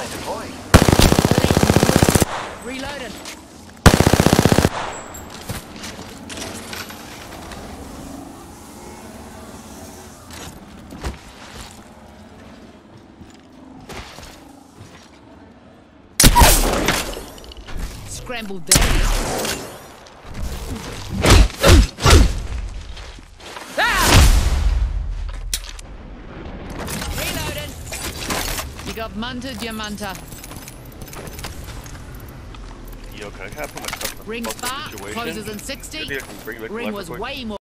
Zipline deployed. Reloading. Scrambled there. You got Manta Diamanta. Yo, can I put in a Ring fucking situation? closes in 60. Maybe I can bring you back to Ring was way more.